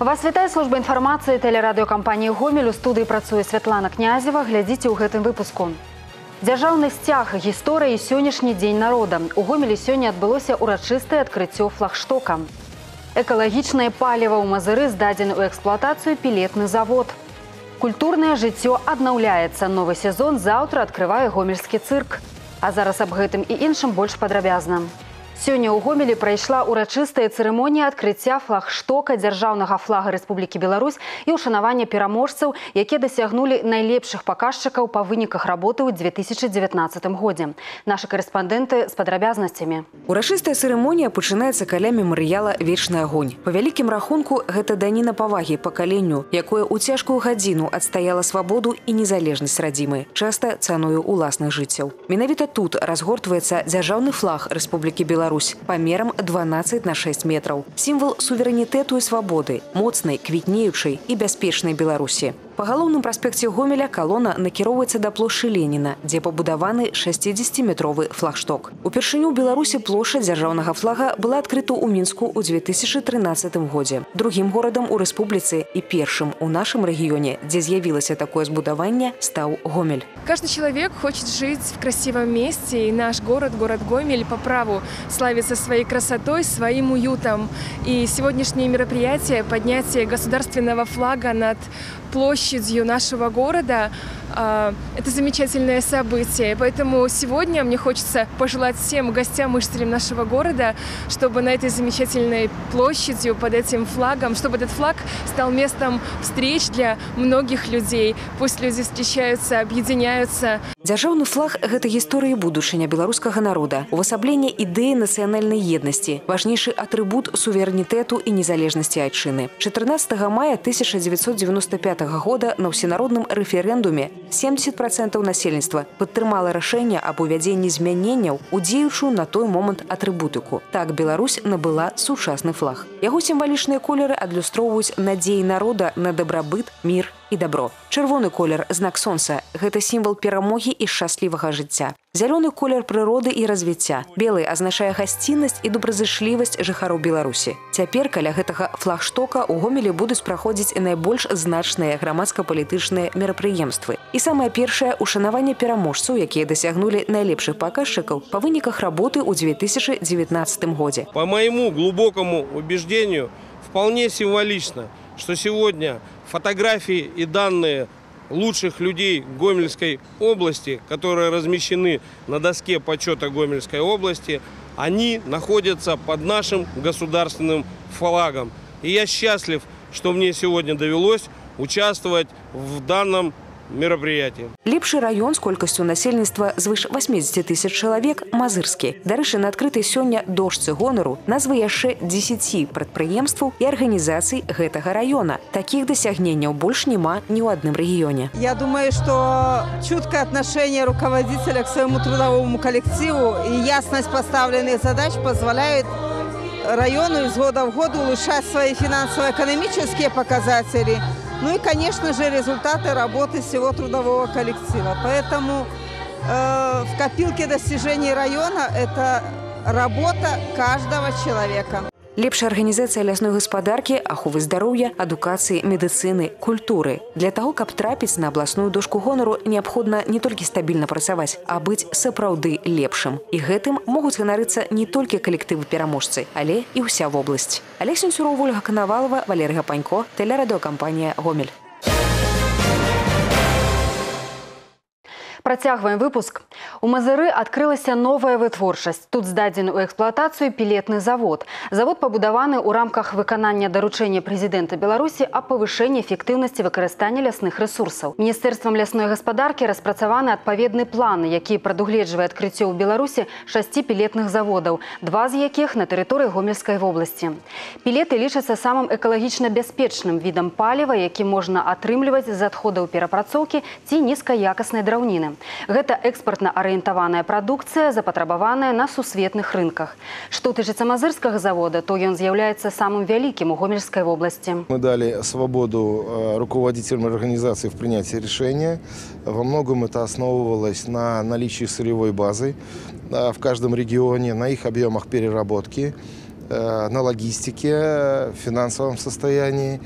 Вас вітае служба інфармацыі тэлерадыёкампаніі Гомель у студыі працуе Святлана Князева. Глядзіце ў гэтым выпуску. Дзяржаўны сцяг гісторыі сённяшні дзень народа. У Гомелі сёння адбылося ўрачыстае адкрыццё флагштока. Экалагічнае паліва ў Мазыры здадзены ў эксплуатацыю пілетны завод. Культурнае жыццё аднаўляецца. Новы сезон заўтра адкрывае гомельскі цырк. А зараз аб гэтым і іншым больш падрабязна. Сёння ў гомелі прайшла ўрачыстая цырымонія адкрыцця флагштока дзяржаўнага флага Рэспублікі Беларусь і ўшанавання пераможцаў, якія дасягнулі найлепшых паказчыкаў па выніках работы ў 2019 годзе. Нашы карэспандэнты з падрабязнасцямі. Урачыстая цырымонія пачынаецца каля мемарыяла вечны агонь. Па вялікім рахунку гэта даніна павагі пакаленню, якое ў цяжкую гадзіну адстаяла свабоду і незалежнасць радзімы, часта цаною уласных жыццяў. Менавіта тут разгортваецца дзяржаўны флаг Рэспублікі Беларусь Беларусь памерам 12 на 6 метраў. Сімвал суверэнітэту і свабоды, моцнай, квітнеючай і бяспечнай Беларусі. Па галоўным праспекце Гомеля калона накіроўваецца да плошчы Леніна, дзе пабудаваны 60-метровы флагшток. Упершыню ў Беларусі плошча дзяржаўнага флага была адкрыта ў мінску ў 2013 годзе. Другім горадам у рэспубліцы і першым у нашым рэгіёне, дзе з'явілася такое збудаванне, стаў Гомель. Каждый человек хочет жить в красивом месте, и наш город, город Гомель, по праву славится своей красотой, своим уютом. И сегодняшнее мероприятие, поднятие государственного флага над площадью нашего города это замечательное событие. Поэтому сегодня мне хочется пожелать всем гостям и жителям нашего города, чтобы на этой замечательной площадью под этим флагом, чтобы этот флаг стал местом встреч для многих людей. Пусть люди встречаются, объединяются. Дзяржаўны флаг – гэта гісторыя будучыня беларускага народа, увасабленне ідэі нацыянальнай еднасці, важнейшы атрыбут суверэнітэту і незалежнасці айчыны. 14 мая 1995 года на ўсенародным рэферэндуме 70% насельніцтва падтрымала рашэнне аб увядзенні змяненняў у дзеючую на той момант атрыбутыку. Так Беларусь набыла сучасны флаг. Яго сімвалічныя колеры адлюстроўваюць надзеі народа на дабрабыт, мір і дабро. Чырвоны колер знак сонца гэта сімвал перамогі і шчаслівага жыцця. Зялёны колер прыроды і развіцця. Белы азначае гасціннасць і добразышлівасць жыхароў Беларусі. Цяпер каля гэтага флагштока ў гомелі будуць праходзіць найбольш значныя грамадска-палітычныя мерапрыемствы. І самае першае ушанаванне пераможцаў, якія дасягнулі найлепшых паказчыкаў па выніках работы ў 2019 годзе. По моему глубокому убеждению вполне символично, что сегодня фотографии и данные лучших людей Гомельской области, которые размещены на доске почета Гомельской области, они находятся под нашим государственным флагом. И я счастлив, что мне сегодня довелось участвовать в данном мерапрыятие. Лепшы раён з колькасцю насельніцтва звыш 80 тысяч чалавек мазырскі. Дарэчы, на адкрытай сёння дошцы гонару назвы яшчэ 10 прадпрыемстваў і арганізацый гэтага раёна. Такіх дасягненняў больш няма ні ў адным рэгіёне. Я думаю, что чуткое отношение руководителя к своему трудовому коллективу и ясность поставленных задач позволяют району из года в год улучшать свои финансово-экономические показатели, ну и, конечно же, результаты работы всего трудового коллектива. Поэтому э, в копилке достижений района это работа каждого человека Лепшая арганізацыя лясной гаспадаркі, аховы здароўя, адукацыі, медыцыны, культуры. Для таго, каб трапіць на абласную дошку гонару, неабходна не толькі стабільна працаваць, а быць сапраўды лепшым. І гэтым могуць ганарыцца не толькі калектывы пераможцы, але і ўся вобласць. Алесь Сенцюроў, Ольга Канавалова, Валерый Гапанько, тэлерадыёкампанія «Гомель». Працягваем выпуск. У Мазыры адкрылася новая вытворчасць. Тут здадзены ў эксплуатацыю пілетны завод. Завод пабудаваны ў рамках выканання даручэння прэзідэнта Беларусі аб павышэнні эфектыўнасці выкарыстання лясных рэсурсаў. Міністэрствам лясной гаспадаркі распрацаваны адпаведны план, які прадугледжвае адкрыццё ў Беларусі шасці пілетных заводаў, два з якіх на тэрыторыі гомельскай вобласці. Пілеты лічацца самым экалагічна бяспечным відам паліва, які можна атрымліваць з адходаў перапрацоўкі ці нізкаякаснай драўніны. Гэта экспартна арыентаваная прадукцыя, запатрабаваная на сусветных рынках. Што тычыцца мазырскага завода, то ён з'яўляецца самым вялікім у Гомельской области. Мы дали свободу э, руководителям организации в принятии решения. Во многом это основывалось на наличии сырьевой базы э, в каждом регионе, на их объемах переработки. э, на логистике, финансовом состоянии.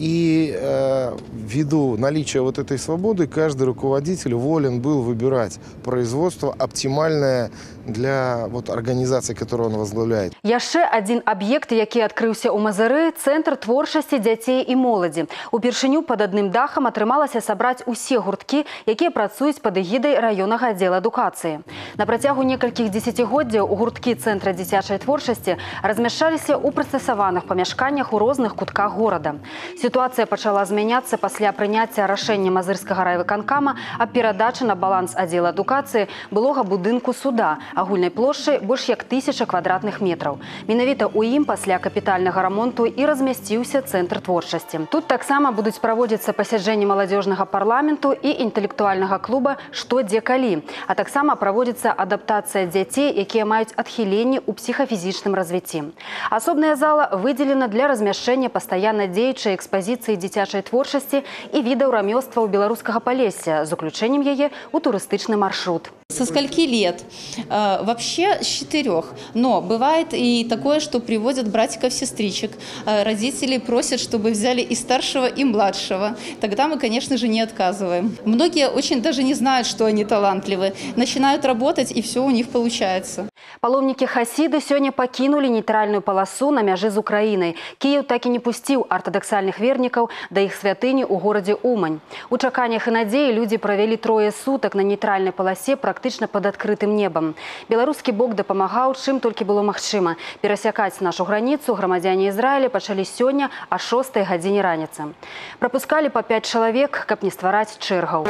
И э, ввиду наличия вот этой свободы каждый руководитель волен был выбирать производство оптимальное для вот, организации, которую он возглавляет. Яшчэ адзін аб'ект, які адкрыўся ў Мазыры, цэнтр творчасці дзяцей і моладзі. Упершыню пад адным дахам атрымалася сабраць усе гурткі, якія працуюць пад эгідай раённага аддзела адукацыі. На працягу некалькіх дзесяцігоддзяў у гурткі цэнтра дзіцячай творчасці размяшчаліся ў прыстасаваных памяшканнях у розных кутках горада. Сітуацыя пачала змяняцца пасля прыняцця рашэння мазырскага райвыканкама аб перадачы на баланс аддзела адукацыі былога будынку суда, агульнай плошчай больш як тысяча квадратных метраў. Менавіта ў ім пасля капітальнага рамонту і размясціўся цэнтр творчасці. Тут таксама будуць праводзіцца пасяджэнні маладзёжнага парламенту і інтэлектуальнага клуба што дзе калі, а таксама праводзіцца адаптацыя дзяцей, якія маюць адхіленні ў псіхафізічным развіцці. Асобная зала выдзелена для размяшчэння пастаянна дзеючай экспазіцыі дзіцячай творчасці і відаў рамёстваў беларускага палесся з уключэннем яе ў турыстычны маршрут. Со скольки лет? Э, вообще с четырех. Но бывает и такое, что приводят братиков-сестричек. Э, родители просят, чтобы взяли и старшего, и младшего. Тогда мы, конечно же, не отказываем. Многие очень даже не знают, что они талантливы. Начинают работать, и все у них получается. Паломнікі хасіды сёння пакінулі нейтральную паласу на мяжы з Украінай. Кіеў так і не пусціў артадаксальных вернікаў да іх святыні ў горадзе Умань. У чаканнях і надзеі людзі правялі трое сутак на нейтральнай паласе практычна пад адкрытым небам. Беларускі бок дапамагаў, чым толькі было магчыма. Перасякаць нашу граніцу грамадзяне Ізраіля пачалі сёння а 6 гадзіне раніцы. Прапускалі па 5 чалавек, каб не ствараць чэргаў.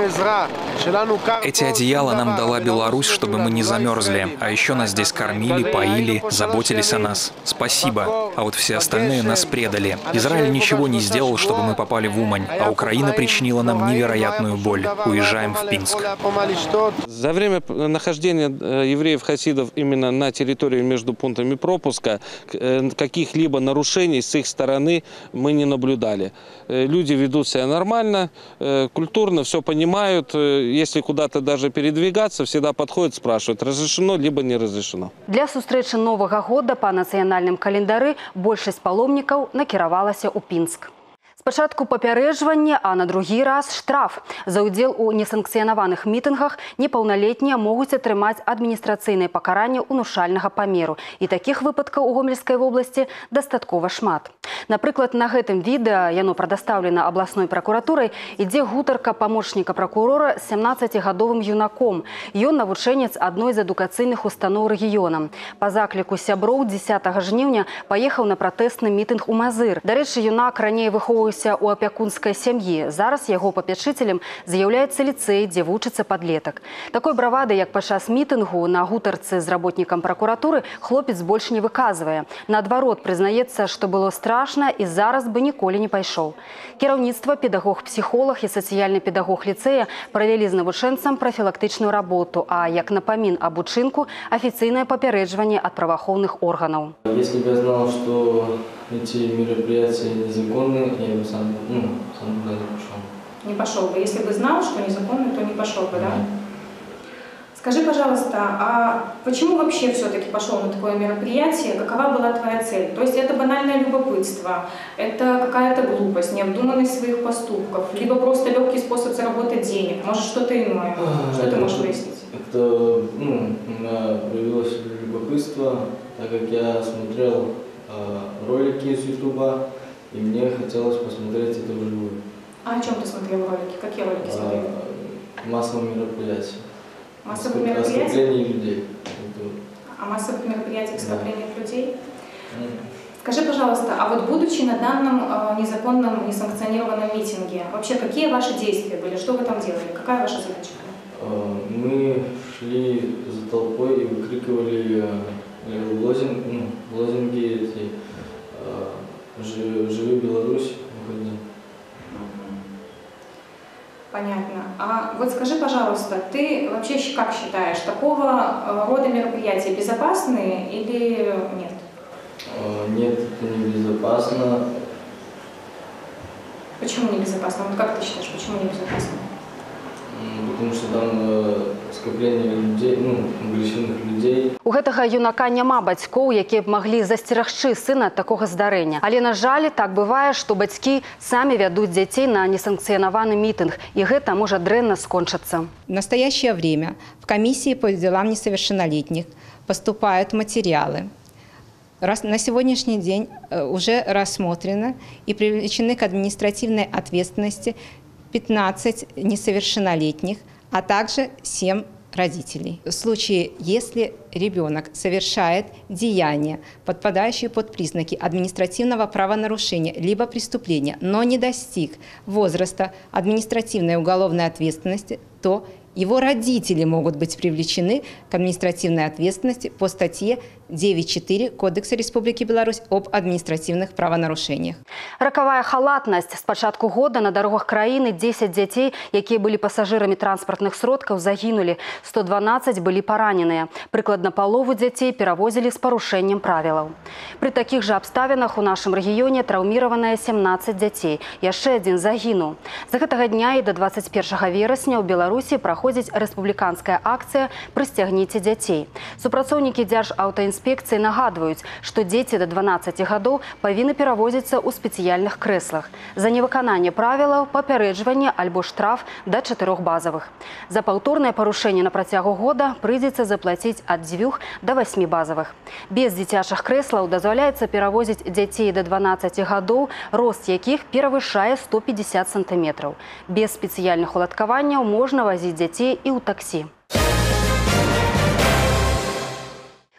Эти одеяла нам дала Беларусь, чтобы мы не замерзли. А еще нас здесь кормили, поили, заботились о нас. Спасибо. А вот все остальные нас предали. Израиль ничего не сделал, чтобы мы попали в Умань, а Украина причинила нам невероятную боль. Уезжаем в Пинск. За время нахождения э, евреев-хасидов именно на территории между пунктами пропуска э, каких-либо нарушений с их стороны мы не наблюдали. Э, Люди ведут себя нормально, э, культурно, все понимают. Э, Если куда-то даже передвигаться, всегда подходят, спрашивают, разрешено либо не разрешено. Для сустрэчы новага года па нацыянальным календары большасць паломнікаў накіравалася ў Пінск. Спачатку папярэджванне, а на другі раз штраф. За ўдзел у несанкцыянаваных мітынгах непаўналетнія могуць атрымаць адміністрацыйнае пакаранне ўнушальнага памеру. І такіх выпадкаў у гомельскай вобласці дастаткова шмат. Напрыклад, на гэтым відэа яно прадастаўлена абласной пракуратурай, ідзе гутарка памочніка пракурора з 17гадовым юнаком. Ён навучэнец адной з адукацыйных устаноў рэгіёна. Па закліку сяброў 10 жніўня паехаў на пратэсны мітынг у Мазыр. Дарэчы, юнак раней выхоўваўся ў апякунскай сям'і. Зараз яго папячыцелем з'яўляецца ліцэй, дзе вучыцца падлетак. Такой бравады, як падчас мітынгу на гутарцы з работнікам пракуратуры, хлопец больш не выказвае. Наадварот, прызнаецца, што было страшна і зараз бы ніколі не пайшоў. Кіраўніцтва, педагог-псіхолог і сацыяльны педагог ліцэя правялі з навучэнцам прафілактычную работу, а як напамін аб учынку афіцыйнае папярэджванне ад праваахоўных органаў. Если бы я знал, что эти мероприятия незаконны, я бы сам, ну, сам туда не пошел. Не пошел бы. Если бы знал, что незаконно, то не пошел бы, да? Скажи, пожалуйста, а почему вообще все-таки пошел на такое мероприятие? Какова была твоя цель? То есть это банальное любопытство, это какая-то глупость, необдуманность своих поступков, либо просто легкий способ заработать денег, может что-то иное? А, Что ты можешь выяснить? Это, ну, у меня появилось любопытство, так как я смотрел э, ролики из Ютуба, и мне хотелось посмотреть это вживую. А о чем ты смотрел ролики? Какие ролики смотрел? Э, массовые мероприятия. Массовых Скоп- мероприятий? Скопление людей. Это, О массовых мероприятиях Да. скоплениях людей? Скажи, пожалуйста, а вот будучи на данном э, незаконном, несанкционированном митинге, вообще какие ваши действия были? Что вы там делали? Какая ваша задача? Э, Мы шли за толпой и выкрикивали э, лозинг, ну, лозинги эти э, «Жи- «Живи Беларусь», «Уходи». Понятно. А вот скажи, пожалуйста, ты вообще как считаешь, такого э, рода мероприятия безопасные или нет? Э, Нет, это небезопасно. Почему небезопасно? Вот как ты считаешь, почему небезопасно? М, Потому что там, э, скопление людей, ну, увлеченных людей У гэтага юнака няма бацькоў, якія б маглі засцерагчы сына ад такога здарэння. Але на жаль, так бывае, што бацькі самі вядуць дзяцей на несанкцыянаваны мітынг, і гэта можа дрэнна скончыцца. В настоящее время в комиссии по делам несовершеннолетних поступают материалы. Раз- На сегодняшний день э, уже рассмотрено и привлечены к административной ответственности 15 несовершеннолетних, а также 7 родителей. В случае, если ребенок совершает деяние, подпадающее под признаки административного правонарушения либо преступления, но не достиг возраста административной уголовной ответственности, то его родители могут быть привлечены к административной ответственности по статье 9.4 Кодекса Республики Беларусь об административных правонарушениях. Ракавая халатнасць з пачатку года на дарогах краіны 10 дзяцей, якія былі пасажырамі транспартных сродкаў, загінулі. 112 былі параненыя. Прыкладна палову дзяцей перавозілі з парушэннем правілаў. Пры такіх жа абставінах у нашым рэгіёне траўміраваныя 17 дзяцей. Яшчэ адзін загінуў. З гэтага дня і да 21 верасня ў Беларусі праходзіць рэспубліканская акцыя «Прысцягніце дзяцей». Супрацоўнікі дзяржаўтаінспекцыі нагадваюць, што дзеці да 12 гадоў павінны перавозіцца ў спецыяльных крэслах. За невыкананне правілаў папярэджванне альбо штраф да чатырох базавых. За паўторнае парушэнне на працягу года прыйдзецца заплаціць ад дзвюх да 8 базавых. Без дзіцячых крэслаў дазваляецца перавозіць дзяцей да 12 гадоў, рост якіх перавышае 150 сантыметраў. Без спецыяльных уладкаванняў можна вазіць дзяцей і ў таксі.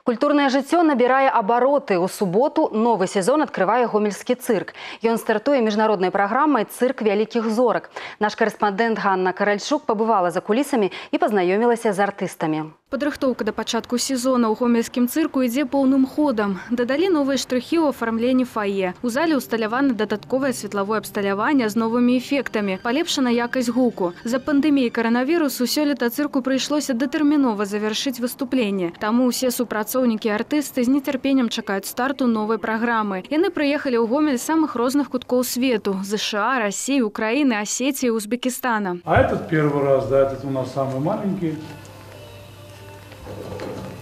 Культурнае жыццё набірае абароты. У суботу новы сезон адкрывае гомельскі цырк. Ён стартуе міжнароднай праграмай цырк вялікіх зорак. Наш карэспандэнт Ганна Каральчук пабывала за кулісамі і пазнаёмілася з артыстамі. Падрыхтоўка да пачатку сезона ў гомельскім цырку ідзе поўным ходам. Дадалі новыя штрыхі ў афармленні фае. У зале ўсталявана дадатковае светлавое абсталяванне з новымі эфектамі, палепшана якасць гуку. За пандэміяй каранавірусу сёлета цырку прыйшлося датэрмінова завяршыць выступленне. Таму ўсе супрацоўнікі і артысты з нецярпеннем чакаюць старту новай праграмы. Яны прыехалі ў гомель з самых розных куткоў свету: ЗША, России, Украины, Осетии, Узбекистана. А этот первый раз, да, этот у нас самый маленький.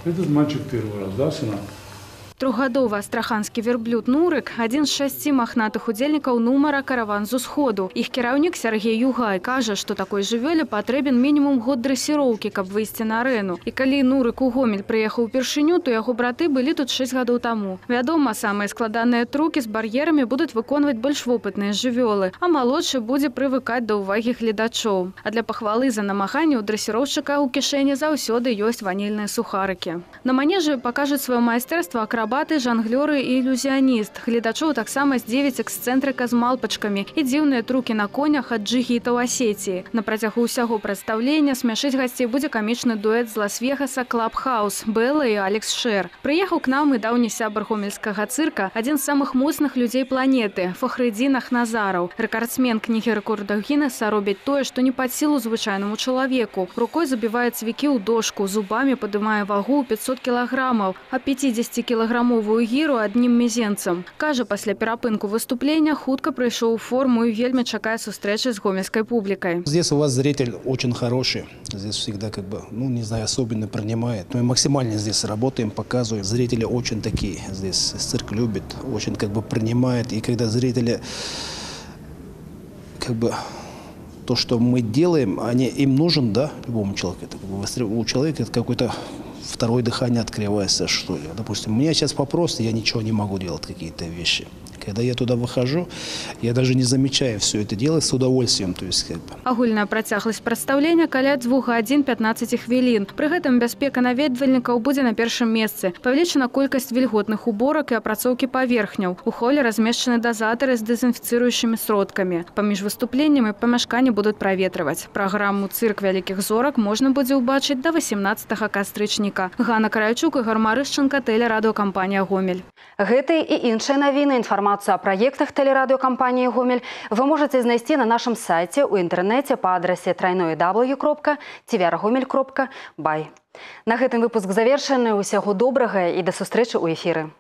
Этот мальчик первый раз, да, сына? Трохгадовы астраханскі верблюд Нурык адзін з шасці махнатых удзельнікаў нумара караван з усходу. Іх кіраўнік Сергей Югай кажа, што такой жывёле патрэбен мінімум год дрэсіроўкі, каб выйсці на арэну. І калі Нурык у гомель прыехаў упершыню, то яго браты былі тут 6 гадоў таму. Вядома, самыя складаныя трукі з бар'ерамі будуць выконваць больш вопытныя жывёлы, а малодшы будзе прывыкаць да ўвагі гледачоў. А для пахвалы за намаганне у дрэсіроўшчыка ў кішэні заўсёды ёсць ванільныя сухарыкі. На манежы пакажуць сваё майстэрства акрабаты, жанглёры і ілюзіяніст. Гледачоў таксама здзівіць эксцэнтрыка з малпачкамі і дзіўныя трукі на конях ад джигітаў Асетіі. На працягу ўсяго прадстаўлення смяшыць гасцей будзе камічны дуэт з Лас-Вегаса Клабхаус, Белла і Алекс Шэр. Прыехаў к нам і даўні сябар гомельскага цырка, адзін з самых моцных людзей планеты, Фахрыдзін Ахназараў. Рэкардсмен кнігі рэкордаў Гіннеса робіць тое, што не пад сілу звычайнаму чалавеку. Рукой забівае цвікі ў дошку, зубамі падымае вагу ў 500 кілаграмаў, а 50 кілаграмовую гіру аднім мізенцам. Кажа, пасля перапынку выступлення хутка прыйшоў у форму і вельмі чакае сустрэчы з гомельскай публікай. Здесь у вас зритель очень хороший. Здесь всегда как бы, ну не знаю, особенно принимает. Мы максимально здесь работаем, показываем. Зрители очень такие. Здесь цирк любит, очень как бы принимает. И когда зрители как бы то, что мы делаем, они, им нужен, да, любому человеку. Это, как бы, у человека это какой-то второе дыхание открывается, что ли. Допустим, у меня сейчас вопрос, я ничего не могу делать, какие-то вещи. Когда я туда выхожу, я даже не замечаю все это дело с удовольствием. То есть, как бы. Агульная працягласць прадстаўлення каля 2 гадзін 15 хвілін. Пры гэтым бяспека наведвальнікаў будзе на першым месцы. Павелічана колькасць вільготных уборак і апрацоўкі паверхняў. У холе размешчаны дазатары з дэзінфіцыруючымі сродкамі. Паміж выступленнямі памяшканні будуць праветрываць. Праграму цырк вялікіх зорак можна будзе ўбачыць да 18 кастрычніка. Ганна Карайчук і Гармарышчынка тэлерадыокампанія Гомель. Гэтыя і іншыя навіны інфармацыю о праектах тэлерадыокампаніі Гомель вы можете знайсці на нашым сайце ў інтэрнэце па адрасе трайной w.tvrгомель.бай. На гэтым выпуск завершаны усяго добрага і да сустрэчы ў эфіры.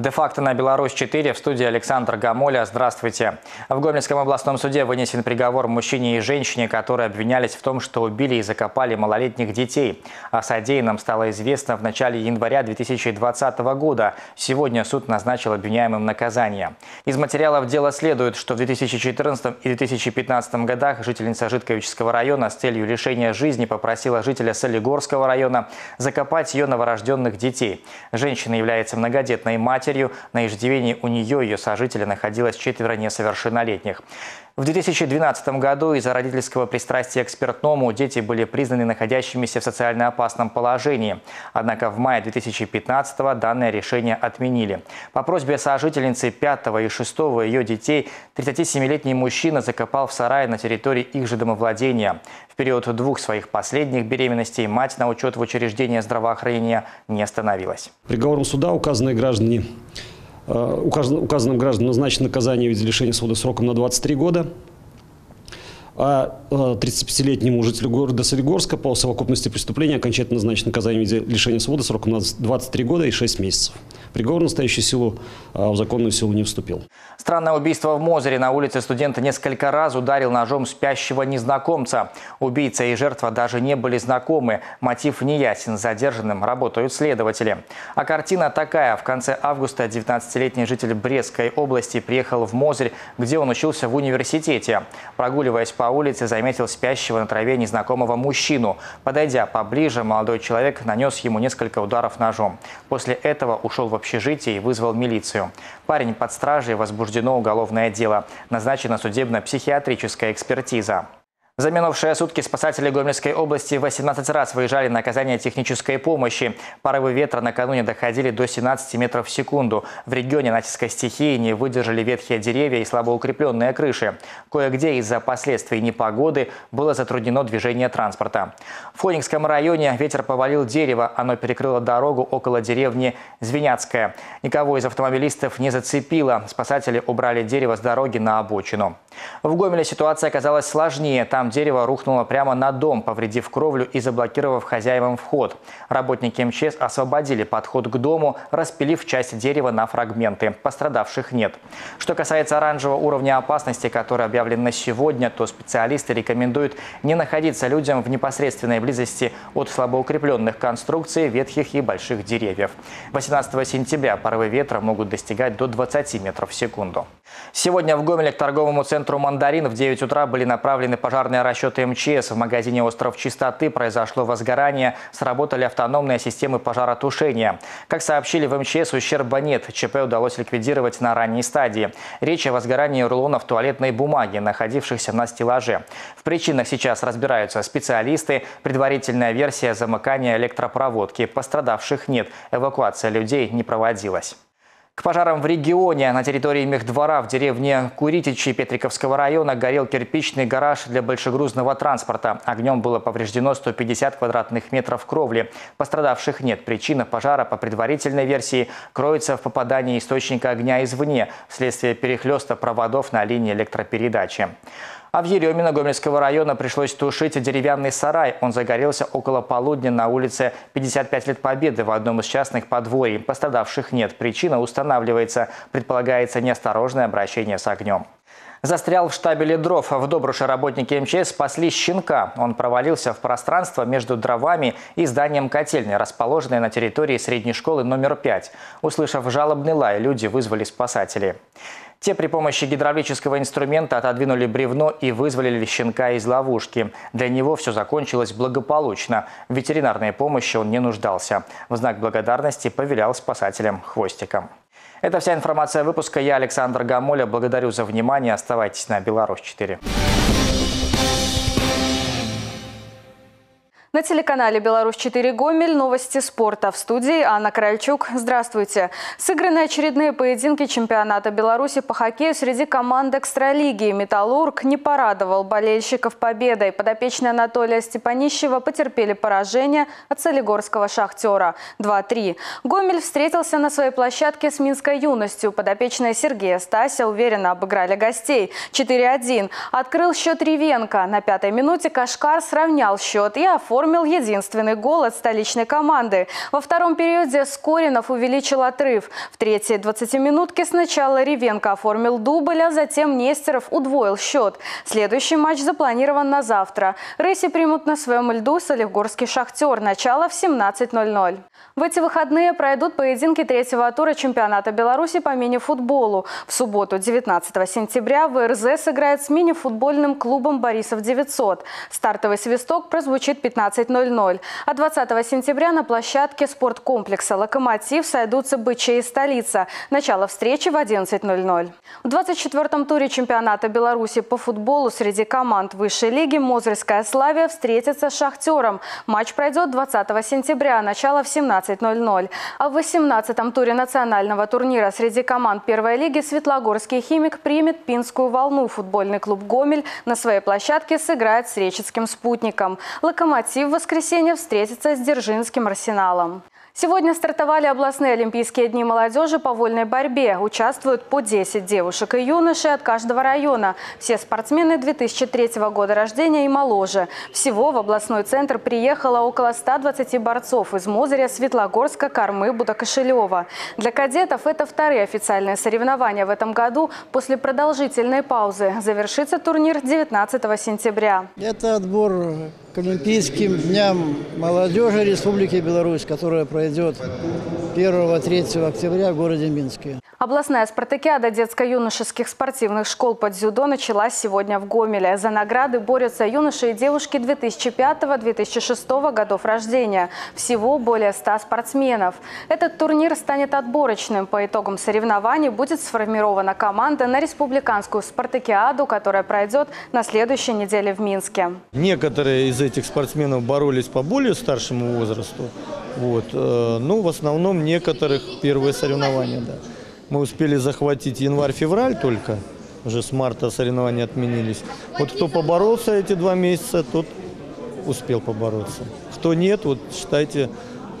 Де-факто на Беларусь-4 в студии Александр Гамоля. Здравствуйте. В Гомельском областном суде вынесен приговор мужчине и женщине, которые обвинялись в том, что убили и закопали малолетних детей. О содеянном стало известно в начале января 2020 года. Сегодня суд назначил обвиняемым наказание. Из материалов дела следует, что в 2014 и 2015 годах жительница Житковического района с целью лишения жизни попросила жителя Солигорского района закопать ее новорожденных детей. Женщина является многодетной матерью матерью. На иждивении у нее и ее сожителя находилось четверо несовершеннолетних. В 2012 году из-за родительского пристрастия к спиртному дети были признаны находящимися в социально опасном положении. Однако в мае 2015 данное решение отменили. По просьбе сожительницы 5 и 6 ее детей 37-летний мужчина закопал в сарае на территории их же домовладения. Период двух своих последних беременностей мать на учет в учреждение здравоохранения не становилась. Приговором суда указанные граждане Э, указанным гражданам назначено наказание в виде лишения свободы сроком на 23 года, а 35-летнему э, жителю города Солигорска по совокупности преступления окончательно назначено наказание в виде лишения свободы сроком на 23 года и 6 месяцев. Приговор в настоящую силу а, в законную силу не вступил. Странное убийство в Мозере. На улице студента несколько раз ударил ножом спящего незнакомца. Убийца и жертва даже не были знакомы. Мотив неясен. Задержанным работают следователи. А картина такая. В конце августа 19-летний житель Брестской области приехал в Мозырь, где он учился в университете. Прогуливаясь по улице, заметил спящего на траве незнакомого мужчину. Подойдя поближе, молодой человек нанес ему несколько ударов ножом. После этого ушел в общежитие и вызвал милицию. Парень под стражей, возбуждено уголовное дело. Назначена судебно-психиатрическая экспертиза. За минувшие сутки спасатели Гомельской области 18 раз выезжали на оказание технической помощи. Порывы ветра накануне доходили до 17 метров в секунду. В регионе натиска стихии не выдержали ветхие деревья и слабо укрепленные крыши. Кое-где из-за последствий непогоды было затруднено движение транспорта. В Фоникском районе ветер повалил дерево. Оно перекрыло дорогу около деревни Звеняцкая. Никого из автомобилистов не зацепило. Спасатели убрали дерево с дороги на обочину. В Гомеле ситуация оказалась сложнее. Там дерево рухнуло прямо на дом, повредив кровлю и заблокировав хозяевам вход. Работники МЧС освободили подход к дому, распилив часть дерева на фрагменты. Пострадавших нет. Что касается оранжевого уровня опасности, который объявлен на сегодня, то специалисты рекомендуют не находиться людям в непосредственной близости от слабоукрепленных конструкций, ветхих и больших деревьев. 18 сентября порывы ветра могут достигать до 20 метров в секунду. Сегодня в Гомеле к торговому центру «Мандарин» в 9 утра были направлены пожарные на расчеты МЧС. В магазине «Остров чистоты» произошло возгорание. Сработали автономные системы пожаротушения. Как сообщили в МЧС, ущерба нет. ЧП удалось ликвидировать на ранней стадии. Речь о возгорании рулонов туалетной бумаги, находившихся на стеллаже. В причинах сейчас разбираются специалисты. Предварительная версия замыкания электропроводки. Пострадавших нет. Эвакуация людей не проводилась. К пожарам в регионе на территории Мехдвора в деревне Куритичи Петриковского района горел кирпичный гараж для большегрузного транспорта. Огнем было повреждено 150 квадратных метров кровли. Пострадавших нет. Причина пожара по предварительной версии кроется в попадании источника огня извне вследствие перехлеста проводов на линии электропередачи. А в Еремино Гомельского района пришлось тушить деревянный сарай. Он загорелся около полудня на улице 55 лет Победы в одном из частных подворий. Пострадавших нет. Причина устанавливается. Предполагается неосторожное обращение с огнем. Застрял в штабеле дров. В Добруше работники МЧС спасли щенка. Он провалился в пространство между дровами и зданием котельной, расположенной на территории средней школы номер 5. Услышав жалобный лай, люди вызвали спасателей. Те при помощи гидравлического инструмента отодвинули бревно и вызволили щенка из ловушки. Для него все закончилось благополучно. В ветеринарной помощи он не нуждался. В знак благодарности повелял спасателям хвостиком. Это вся информация выпуска. Я Александр Гамоля. Благодарю за внимание. Оставайтесь на Беларусь 4. На телеканале «Беларусь-4 Гомель» новости спорта. В студии Анна Кральчук. Здравствуйте. Сыграны очередные поединки чемпионата Беларуси по хоккею среди команд экстралиги. «Металлург» не порадовал болельщиков победой. Подопечные Анатолия Степанищева потерпели поражение от солигорского «Шахтера» 2-3. Гомель встретился на своей площадке с Минской юностью. Подопечные Сергея Стася уверенно обыграли гостей 4-1. Открыл счет Ревенко. На пятой минуте Кашкар сравнял счет и оформил оформил единственный гол от столичной команды. Во втором периоде Скоринов увеличил отрыв. В третьей 20-минутке сначала Ревенко оформил дубль, а затем Нестеров удвоил счет. Следующий матч запланирован на завтра. Рыси примут на своем льду Солигорский «Шахтер». Начало в 17.00. В эти выходные пройдут поединки третьего тура чемпионата Беларуси по мини-футболу. В субботу, 19 сентября, ВРЗ сыграет с мини-футбольным клубом «Борисов-900». Стартовый свисток прозвучит 15.00. А 20 сентября на площадке спорткомплекса «Локомотив» сойдутся БЧ и «Столица». Начало встречи в 11.00. В 24-м туре чемпионата Беларуси по футболу среди команд высшей лиги «Мозырская Славия» встретится с «Шахтером». Матч пройдет 20 сентября, начало в 17.00. А в 18-м туре национального турнира среди команд первой лиги Светлогорский химик примет Пинскую волну. Футбольный клуб «Гомель» на своей площадке сыграет с реческим спутником. «Локомотив» в воскресенье встретится с Дзержинским арсеналом. Сегодня стартовали областные Олимпийские дни молодежи по вольной борьбе. Участвуют по 10 девушек и юношей от каждого района. Все спортсмены 2003 года рождения и моложе. Всего в областной центр приехало около 120 борцов из Мозыря, Светлогорска, Кормы, Будокошелева. Для кадетов это вторые официальные соревнования в этом году после продолжительной паузы. Завершится турнир 19 сентября. Это отбор к Олимпийским дням молодежи Республики Беларусь, которая пройдет 1-3 октября в городе Минске. Областная спартакиада детско-юношеских спортивных школ под дзюдо началась сегодня в Гомеле. За награды борются юноши и девушки 2005-2006 годов рождения. Всего более 100 спортсменов. Этот турнир станет отборочным. По итогам соревнований будет сформирована команда на республиканскую спартакиаду, которая пройдет на следующей неделе в Минске. Некоторые из этих спортсменов боролись по более старшему возрасту. Вот. э, Ну, в основном некоторых первые соревнования, да. Мы успели захватить январь-февраль только, уже с марта соревнования отменились. Вот кто поборолся эти два месяца, тот успел побороться. Кто нет, вот считайте,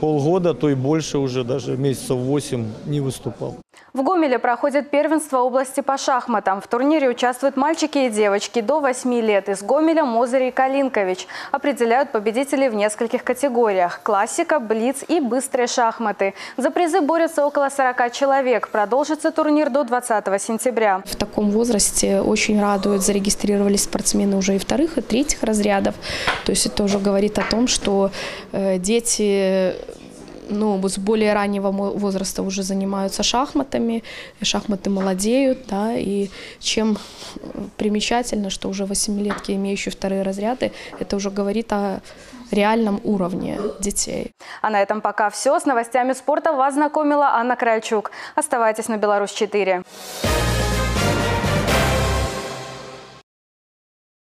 полгода, то и больше уже, даже месяцев 8 не выступал. В Гомеле проходит первенство области по шахматам. В турнире участвуют мальчики и девочки до 8 лет из Гомеля, Мозыря и Калинкович. Определяют победителей в нескольких категориях – классика, блиц и быстрые шахматы. За призы борются около 40 человек. Продолжится турнир до 20 сентября. В таком возрасте очень радует, зарегистрировались спортсмены уже и вторых, и третьих разрядов. То есть это уже говорит о том, что э, дети ну, с более раннего возраста уже занимаются шахматами, шахматы молодеют, да, и чем примечательно, что уже восьмилетки, имеющие вторые разряды, это уже говорит о реальном уровне детей. А на этом пока все. С новостями спорта вас знакомила Анна Крайчук. Оставайтесь на Беларусь 4.